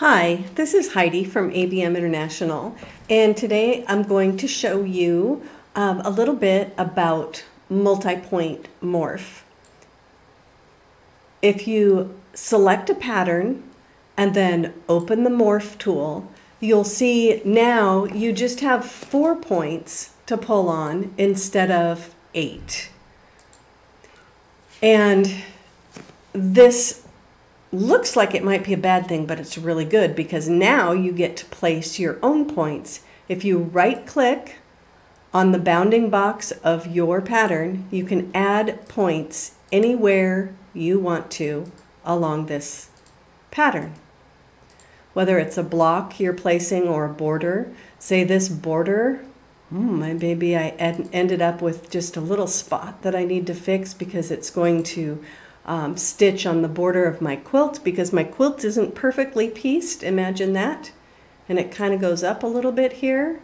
Hi, this is Heidi from ABM International, and today I'm going to show you um, a little bit about multi-point morph. If you select a pattern and then open the morph tool, you'll see now you just have four points to pull on instead of eight. And this looks like it might be a bad thing, but it's really good because now you get to place your own points. If you right click on the bounding box of your pattern, you can add points anywhere you want to along this pattern. Whether it's a block you're placing or a border, say this border, mm, maybe I ended up with just a little spot that I need to fix because it's going to um, stitch on the border of my quilt because my quilt isn't perfectly pieced. Imagine that. And it kind of goes up a little bit here.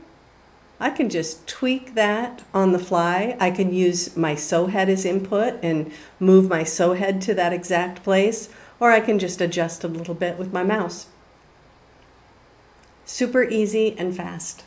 I can just tweak that on the fly. I can use my sew head as input and move my sew head to that exact place, or I can just adjust a little bit with my mouse. Super easy and fast.